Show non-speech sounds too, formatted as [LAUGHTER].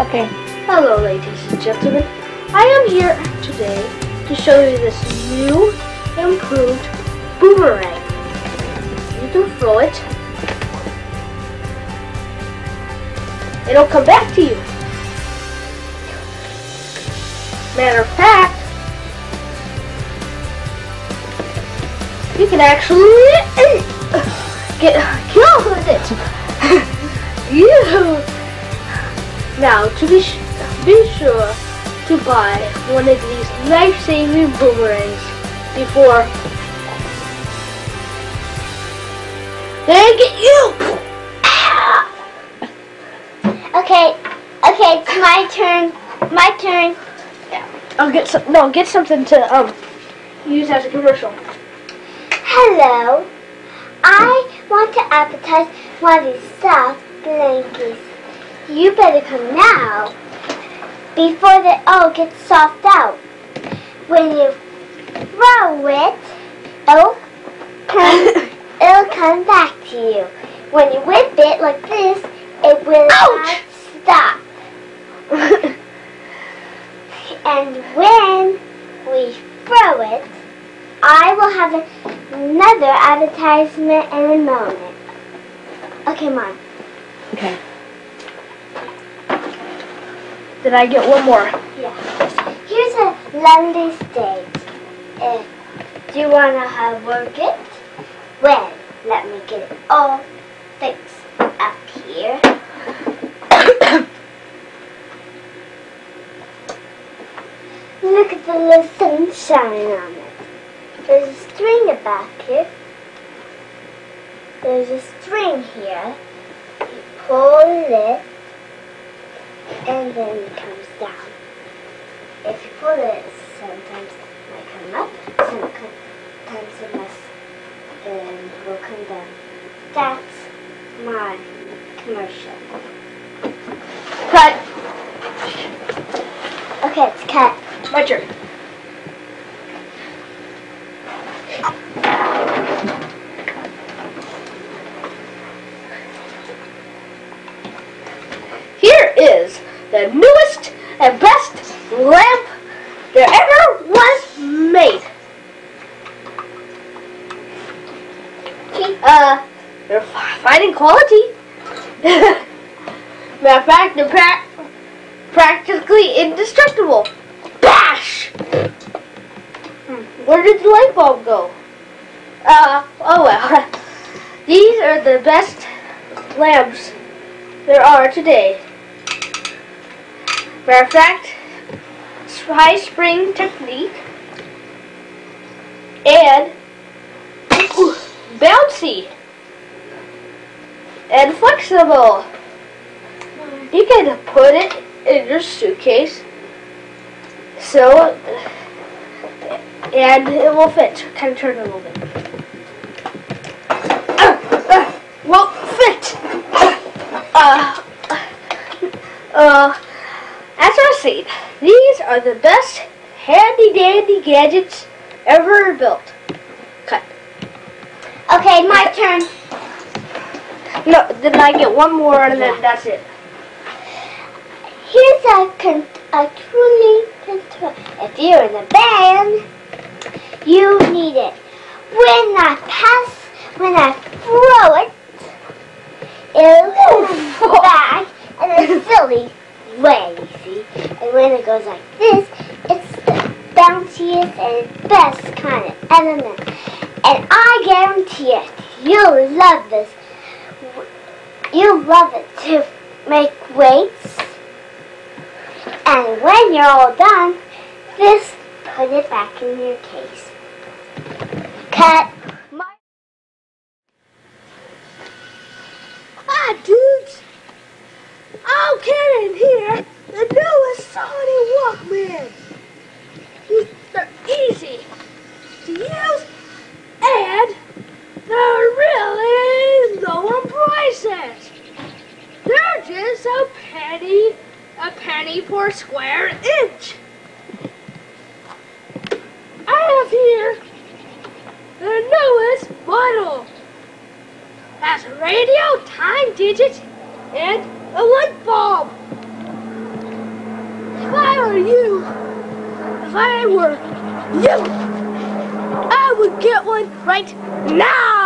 Okay. Hello, ladies and gentlemen. I am here today to show you this new, improved boomerang. You can throw it. It'll come back to you. Matter of fact, you can actually eh, get killed with it. [LAUGHS] you. Now, to be, be sure to buy one of these life-saving boomerangs before they get you. [LAUGHS] Okay, okay, it's my turn. My turn. I'll get some. No, get something to um use as a commercial. Hello. I want to advertise one of these soft blankets. You better come now before the all gets soft out. When you throw it, it'll come, [LAUGHS] it'll come back to you. When you whip it like this, it will Ouch! not stop. [LAUGHS] and when we throw it, I will have another advertisement in a moment. Okay, Mom. Okay. Did I get one more? Yeah. Here's a lovely stage. Uh, do you want to have work it? Well, let me get it all fixed up here. [COUGHS] Look at the little sunshine on it. There's a string back here. There's a string here. You pull it, and then it comes down. If you pull it, sometimes it might come up, sometimes it must um, will come down. That's my commercial. Cut. Okay, it's cut. My turn. Here is the newest and best lamp there ever was made. Uh, they're fi- fine in quality. [LAUGHS] Matter of fact, they're pra- practically indestructible. Bash! Hmm, Where did the light bulb go? Uh, oh well. [LAUGHS] These are the best lamps there are today. It's high spring technique and bouncy and flexible. You can put it in your suitcase so and it will fit. Kind of turn a little bit. Uh, uh, won't fit. Uh, uh, as I was saying, these are the best handy dandy gadgets ever built. Cut. Okay, my turn. No, then I get one more and then that's it. Here's a, con- a truly control. If you're in a band, you need it. When I pass, when I throw it, it'll come back in a silly way, see? And when it goes like this, it's the bounciest and best kind of element. And I guarantee it, you'll love this. You'll love it to make weights. And when you're all done, just put it back in your case. Cut. My Hi, dudes. I'm Ken here, the newest Walkman. They're easy to use and they're really low on prices. They're just a penny, a penny per square inch. I have here the newest model has radio, time digits, and a light bulb. Were you, if I were you, I would get one right now.